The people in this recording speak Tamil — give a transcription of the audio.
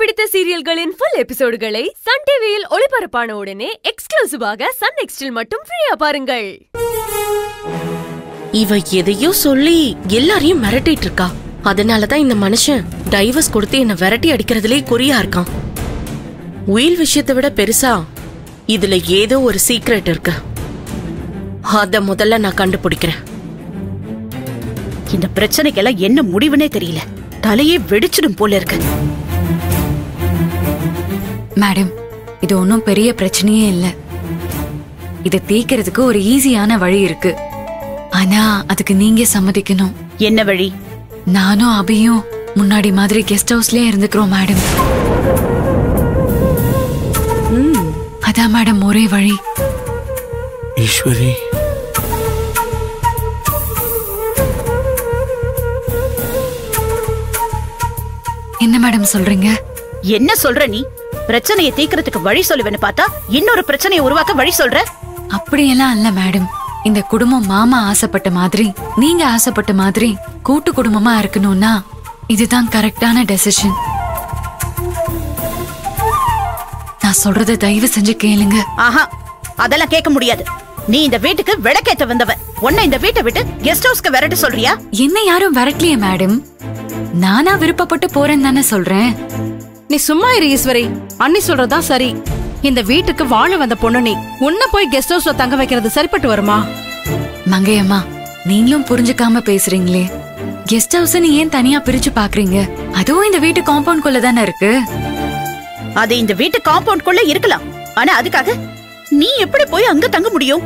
பிடித்த சீரியல்களின் ஃபுல் எபிசோடுகளை சன் டிவியில் ஒளிபரப்பான உடனே எக்ஸ்க்ளூசிவாக சன் நெக்ஸ்டில் மட்டும் ஃப்ரீயா பாருங்கள். இவ எதையோ சொல்லி எல்லாரையும் மிரட்டிட்டு இருக்கா. அதனாலதான் இந்த மனுஷன் டைவர்ஸ் கொடுத்து என்ன விரட்டி அடிக்கிறதுலே குறியா இருக்கான். உயில் விஷயத்தை விட பெருசா இதுல ஏதோ ஒரு சீக்ரெட் இருக்கு. அத முதல்ல நான் கண்டுபிடிக்கிறேன். இந்த பிரச்சனைக்கெல்லாம் என்ன முடிவுனே தெரியல. தலையே வெடிச்சிடும் போல இருக்கு. மேடம் இது ஒன்றும் பெரிய பிரச்சனையே இல்ல. இதை தீக்கிறதுக்கு ஒரு ஈஸியான வழி இருக்கு. ஆனா அதுக்கு நீங்க சம்மதிக்கணும். என்ன வழி? நானும் அபியும் முன்னாடி மாதிரி கெஸ்ட் ஹவுஸ்லயே இருந்துக்கிறோம் மேடம் அதான் மேடம் ஒரே வழி. ஈஸ்வரி. என்ன மேடம் சொல்றீங்க? என்ன சொல்ற நீ? பிரச்சனையை தீக்கிறதுக்கு வழி சொல்லுவேன்னு பார்த்தா இன்னொரு பிரச்சனையை உருவாக்க வழி சொல்ற? அப்படியெல்லாம் இல்ல மேடம். இந்த குடும்பம் மாமா ஆசைப்பட்ட மாதிரி நீங்க ஆசைப்பட்ட மாதிரி கூட்டு குடும்பமா இருக்கணும்னா இதுதான் கரெக்டான டெசிஷன் நான் சொல்றத தயவு செஞ்சு கேளுங்க. ஆஹா அதெல்லாம் கேட்க முடியாது. நீ இந்த வீட்டுக்கு விளக்கேத்த வந்தவ உன்னை இந்த வீட்டை விட்டு கெஸ்ட் ஹவுஸ்க்கு விரட்ட சொல்றியா? என்ன யாரும் விரட்டலையே மேடம். நானா விருப்பப்பட்டு போறேன்னு தானே சொல்றேன். நீ சும்மா இரு ஈஸ்வரி. அண்ணி சொல்றதுதான் சரி. இந்த வீட்டுக்கு வாழ வந்த பொண்ணு நீ உன்ன போய் கெஸ்ட் ஹவுஸ்ல தங்க வைக்கிறது சரிப்பட்டு வருமா? மங்கையம்மா நீங்களும் புரிஞ்சுக்காம பேசுறீங்களே. கெஸ்ட் ஹவுஸ் நீ ஏன் தனியா பிரிச்சு பாக்குறீங்க? அதுவும் இந்த வீட்டு காம்பவுண்ட் குள்ள தானே இருக்கு? அது இந்த வீட்டு காம்பவுண்ட் குள்ள இருக்கலாம். ஆனா அதுக்காக நீ எப்படி போய் அங்க தங்க முடியும்?